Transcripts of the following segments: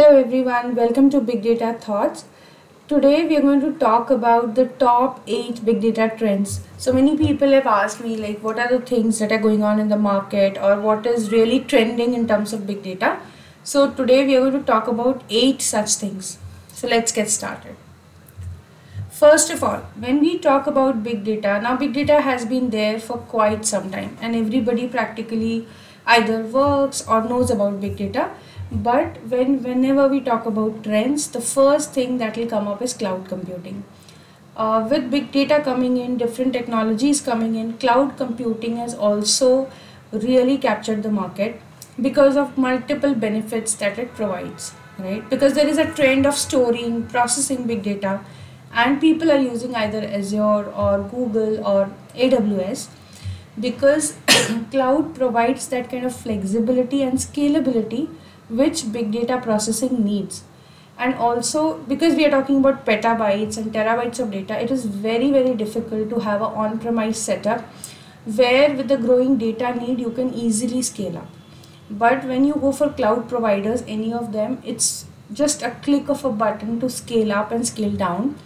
Hello everyone, welcome to Big Data Thoughts. Today we are going to talk about the top 8 big data trends. So many people have asked me like what are the things that are going on in the market or what is really trending in terms of big data. So today we are going to talk about 8 such things. So let's get started. First of all, when we talk about big data, now big data has been there for quite some time and everybody practically either works or knows about big data but when whenever we talk about trends the first thing that will come up is cloud computing. Uh, with big data coming in different technologies coming in cloud computing has also really captured the market because of multiple benefits that it provides right? Because there is a trend of storing processing big data and people are using either azure or google or aws because cloud provides that kind of flexibility and scalability which big data processing needs. And also because we are talking about petabytes and terabytes of data it is very very difficult to have an on-premise setup where with the growing data need you can easily scale up. But when you go for cloud providers any of them it's just a click of a button to scale up and scale down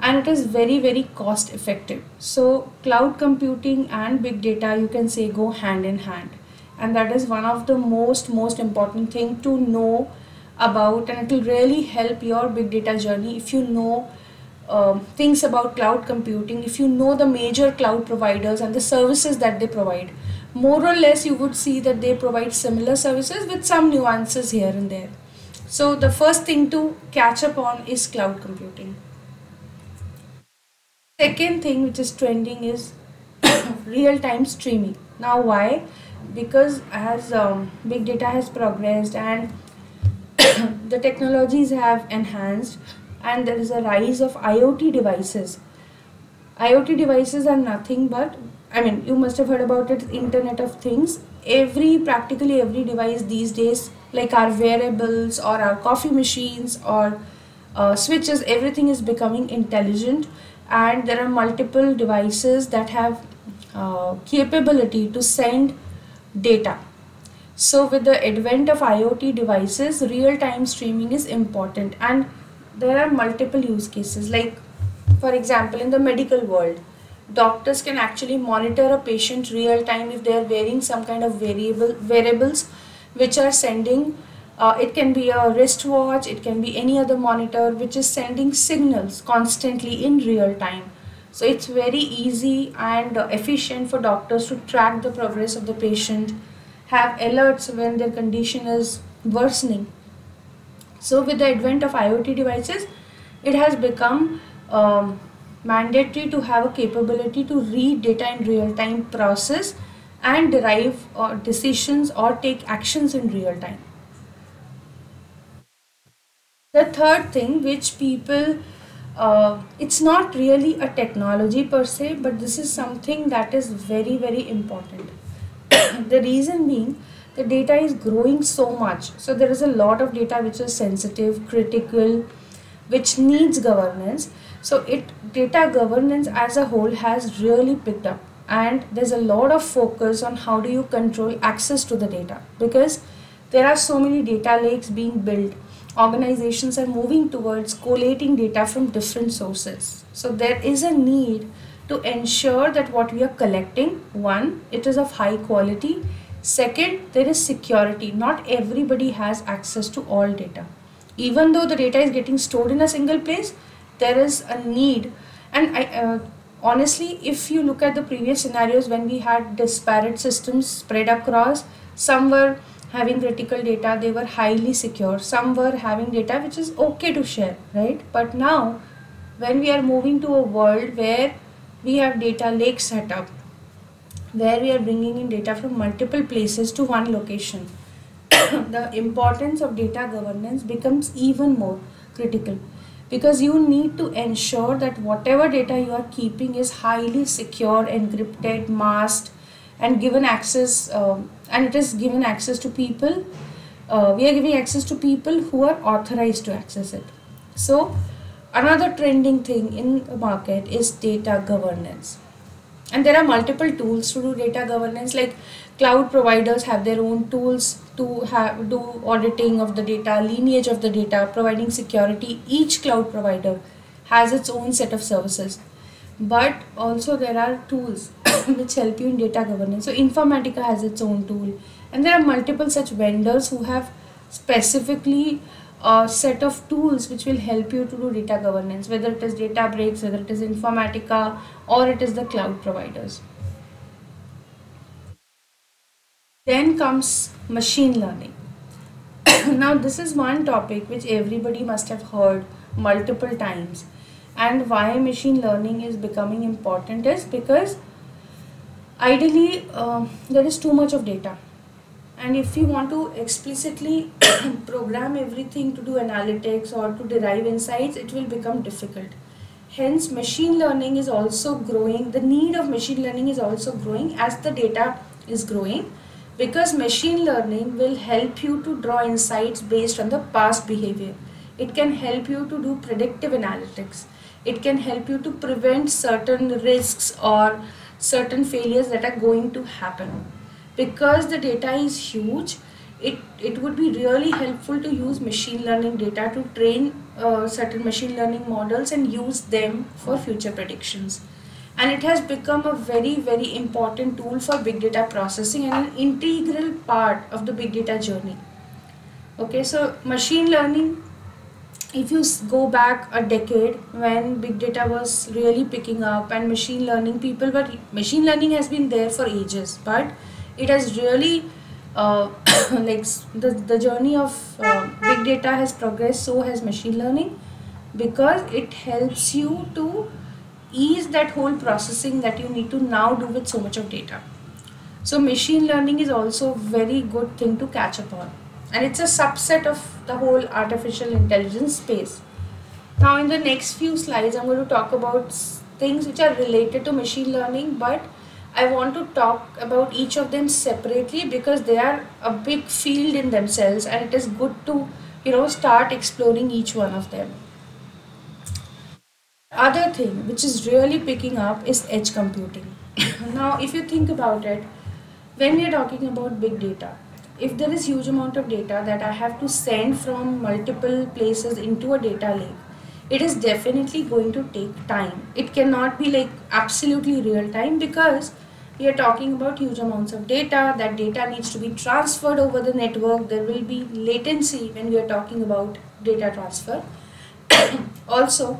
and it is very very cost effective. So cloud computing and big data you can say go hand in hand and that is one of the most most important thing to know about and it will really help your big data journey. If you know um, things about cloud computing if you know the major cloud providers and the services that they provide more or less you would see that they provide similar services with some nuances here and there. So the first thing to catch up on is cloud computing. Second thing which is trending is real-time streaming. Now why because as um, big data has progressed and the technologies have enhanced and there is a rise of IoT devices. IoT devices are nothing but I mean you must have heard about it internet of things every practically every device these days like our wearables or our coffee machines or uh, switches everything is becoming intelligent and there are multiple devices that have uh, capability to send data. So with the advent of IoT devices, real-time streaming is important and there are multiple use cases like for example in the medical world doctors can actually monitor a patient real time if they are wearing some kind of variable wearables which are sending uh, it can be a wristwatch it can be any other monitor which is sending signals constantly in real time so it's very easy and efficient for doctors to track the progress of the patient have alerts when their condition is worsening. So with the advent of IoT devices, it has become um, mandatory to have a capability to read data in real time process and derive uh, decisions or take actions in real time. The third thing which people uh, it's not really a technology per se but this is something that is very very important. The reason being the data is growing so much. So there is a lot of data which is sensitive critical which needs governance. So it data governance as a whole has really picked up. And there's a lot of focus on how do you control access to the data. Because there are so many data lakes being built organizations are moving towards collating data from different sources. So there is a need to ensure that what we are collecting one it is of high quality. Second there is security. Not everybody has access to all data. Even though the data is getting stored in a single place there is a need. And I, uh, honestly if you look at the previous scenarios when we had disparate systems spread across some were having critical data they were highly secure some were having data which is okay to share right but now when we are moving to a world where we have data lake set up where we are bringing in data from multiple places to one location. the importance of data governance becomes even more critical because you need to ensure that whatever data you are keeping is highly secure, encrypted, masked and given access um, and it is given access to people uh, we are giving access to people who are authorized to access it. So Another trending thing in the market is data governance. And there are multiple tools to do data governance like cloud providers have their own tools to have do auditing of the data, lineage of the data, providing security. Each cloud provider has its own set of services, but also there are tools which help you in data governance. So Informatica has its own tool, and there are multiple such vendors who have specifically a set of tools which will help you to do data governance, whether it is Databricks, whether it is Informatica, or it is the cloud providers. Then comes machine learning. now, this is one topic which everybody must have heard multiple times. And why machine learning is becoming important is because ideally uh, there is too much of data. And if you want to explicitly program everything to do analytics or to derive insights, it will become difficult. Hence, machine learning is also growing. The need of machine learning is also growing as the data is growing because machine learning will help you to draw insights based on the past behavior. It can help you to do predictive analytics. It can help you to prevent certain risks or certain failures that are going to happen. Because the data is huge, it, it would be really helpful to use machine learning data to train uh, certain machine learning models and use them for future predictions and it has become a very very important tool for big data processing and an integral part of the big data journey okay so machine learning if you go back a decade when big data was really picking up and machine learning people but machine learning has been there for ages but it has really uh, like the, the journey of uh, big data has progressed so has machine learning because it helps you to ease that whole processing that you need to now do with so much of data. So machine learning is also a very good thing to catch up on and it's a subset of the whole artificial intelligence space. Now in the next few slides I'm going to talk about things which are related to machine learning but I want to talk about each of them separately because they are a big field in themselves and it is good to you know start exploring each one of them other thing which is really picking up is edge computing now if you think about it when we are talking about big data if there is huge amount of data that i have to send from multiple places into a data lake it is definitely going to take time. It cannot be like absolutely real time because we are talking about huge amounts of data. That data needs to be transferred over the network. There will be latency when we are talking about data transfer. Also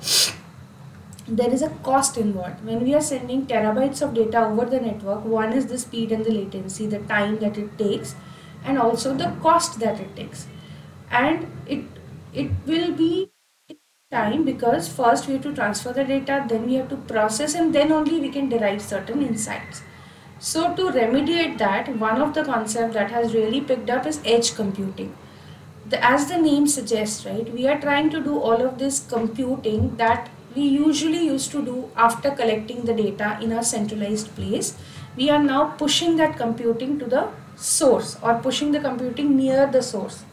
there is a cost involved. When we are sending terabytes of data over the network one is the speed and the latency the time that it takes and also the cost that it takes. And it it will be time because first we have to transfer the data then we have to process and then only we can derive certain insights. So to remediate that one of the concept that has really picked up is edge computing. The, as the name suggests right we are trying to do all of this computing that we usually used to do after collecting the data in a centralized place we are now pushing that computing to the source or pushing the computing near the source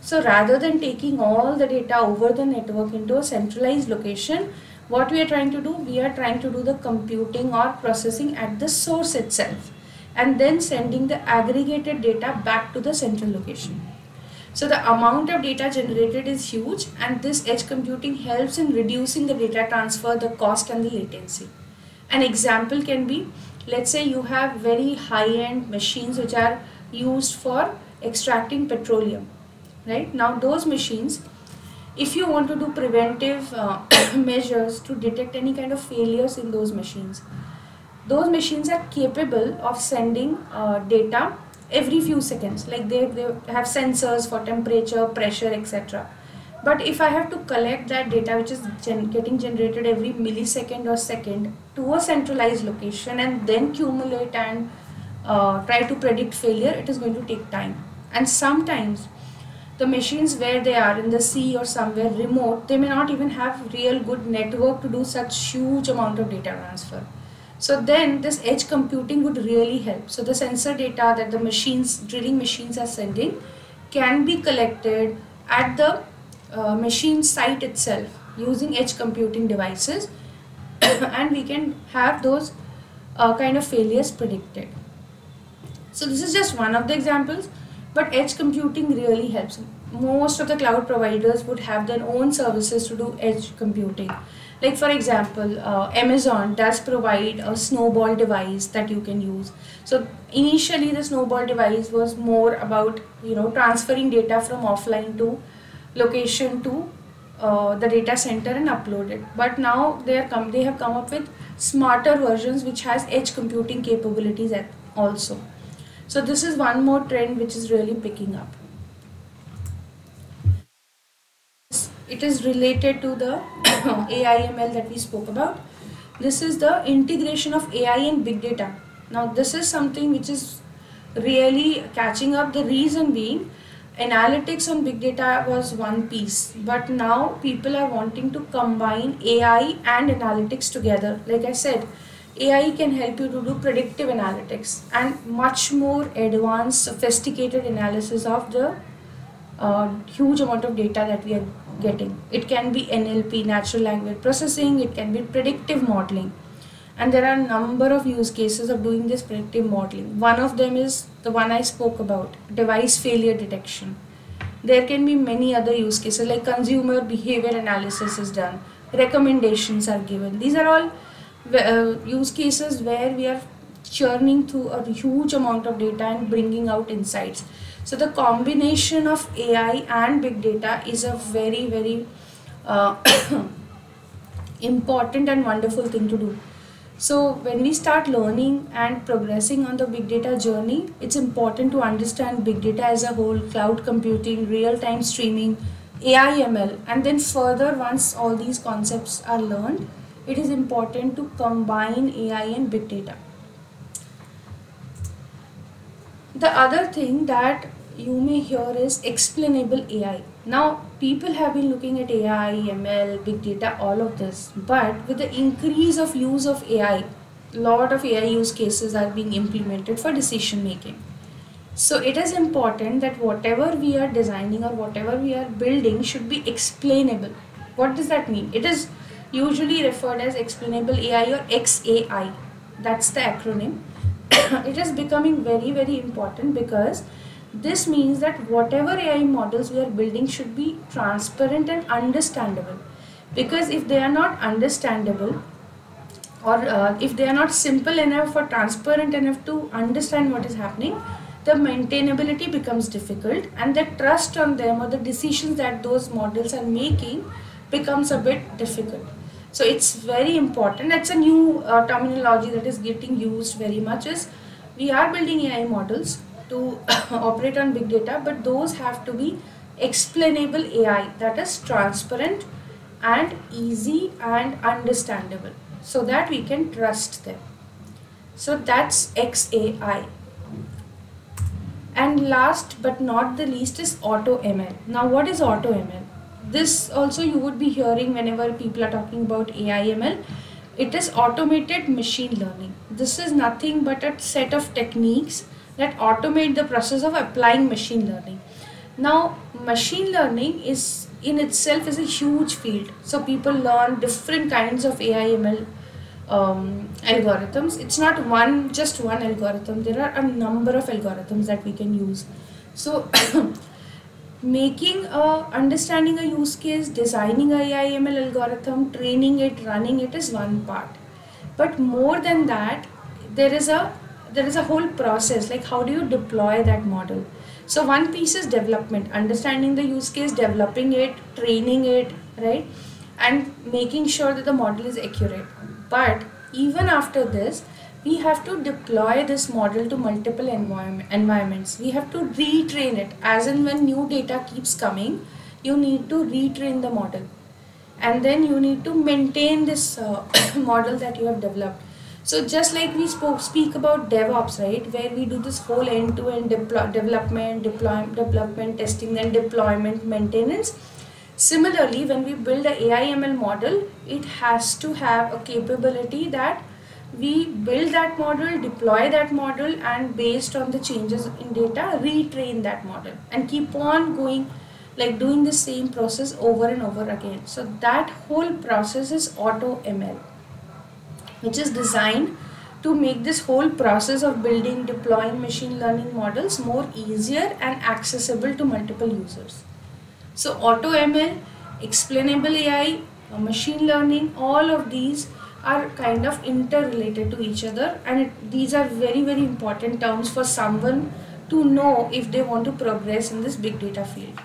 so rather than taking all the data over the network into a centralized location what we are trying to do we are trying to do the computing or processing at the source itself and then sending the aggregated data back to the central location so the amount of data generated is huge and this edge computing helps in reducing the data transfer, the cost and the latency. An example can be, let's say you have very high-end machines which are used for extracting petroleum, right? Now those machines, if you want to do preventive uh, measures to detect any kind of failures in those machines, those machines are capable of sending uh, data every few seconds like they, they have sensors for temperature pressure etc but if i have to collect that data which is gen getting generated every millisecond or second to a centralized location and then accumulate and uh, try to predict failure it is going to take time and sometimes the machines where they are in the sea or somewhere remote they may not even have real good network to do such huge amount of data transfer so then this edge computing would really help. So the sensor data that the machines, drilling machines are sending can be collected at the uh, machine site itself using edge computing devices and we can have those uh, kind of failures predicted. So this is just one of the examples. but edge computing really helps most of the cloud providers would have their own services to do edge computing like for example uh, amazon does provide a snowball device that you can use so initially the snowball device was more about you know transferring data from offline to location to uh, the data center and upload it but now they are come they have come up with smarter versions which has edge computing capabilities at also so this is one more trend which is really picking up it is related to the AIML that we spoke about. This is the integration of AI and big data. Now this is something which is really catching up. The reason being analytics on big data was one piece but now people are wanting to combine AI and analytics together. Like I said, AI can help you to do predictive analytics and much more advanced sophisticated analysis of the uh, huge amount of data that we are getting. It can be NLP, natural language processing, it can be predictive modeling. And there are a number of use cases of doing this predictive modeling. One of them is the one I spoke about, device failure detection. There can be many other use cases like consumer behavior analysis is done, recommendations are given. These are all uh, use cases where we are churning through a huge amount of data and bringing out insights. So the combination of AI and big data is a very, very uh, important and wonderful thing to do. So when we start learning and progressing on the big data journey, it's important to understand big data as a whole, cloud computing, real-time streaming, AI ML, and then further once all these concepts are learned, it is important to combine AI and big data. The other thing that you may hear is explainable AI. Now, people have been looking at AI, ML, big data, all of this, but with the increase of use of AI, lot of AI use cases are being implemented for decision making. So it is important that whatever we are designing or whatever we are building should be explainable. What does that mean? It is usually referred as explainable AI or XAI. That's the acronym. it is becoming very very important because this means that whatever AI models we are building should be transparent and understandable. Because if they are not understandable or uh, if they are not simple enough or transparent enough to understand what is happening the maintainability becomes difficult and the trust on them or the decisions that those models are making becomes a bit difficult. So it's very important. That's a new uh, terminology that is getting used very much is we are building AI models to operate on big data but those have to be explainable AI that is transparent and easy and understandable so that we can trust them. So that's XAI. And last but not the least is AutoML. Now what is AutoML? This also you would be hearing whenever people are talking about AIML. It is automated machine learning. This is nothing but a set of techniques that automate the process of applying machine learning. Now, machine learning is in itself is a huge field. So people learn different kinds of AI ML um, algorithms. It's not one just one algorithm. There are a number of algorithms that we can use. So making a understanding a use case, designing a AI ML algorithm, training it, running it is one part. But more than that, there is a there is a whole process like how do you deploy that model? So one piece is development understanding the use case developing it training it right? And making sure that the model is accurate. But even after this we have to deploy this model to multiple environment, environments. We have to retrain it. As in when new data keeps coming you need to retrain the model. And then you need to maintain this uh, model that you have developed so just like we spoke speak about DevOps, right, where we do this whole end-to-end deploy, development, deployment, development, testing, and deployment, maintenance. Similarly, when we build a AI/ML model, it has to have a capability that we build that model, deploy that model, and based on the changes in data, retrain that model and keep on going like doing the same process over and over again. So that whole process is auto ML which is designed to make this whole process of building, deploying machine learning models more easier and accessible to multiple users. So AutoML, explainable AI, machine learning, all of these are kind of interrelated to each other and it, these are very very important terms for someone to know if they want to progress in this big data field.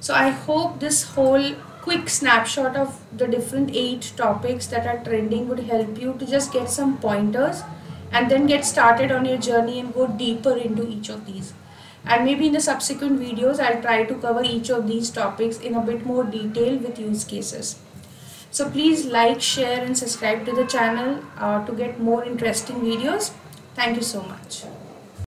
So I hope this whole quick snapshot of the different eight topics that are trending would help you to just get some pointers and then get started on your journey and go deeper into each of these. And maybe in the subsequent videos, I'll try to cover each of these topics in a bit more detail with use cases. So please like, share and subscribe to the channel uh, to get more interesting videos. Thank you so much.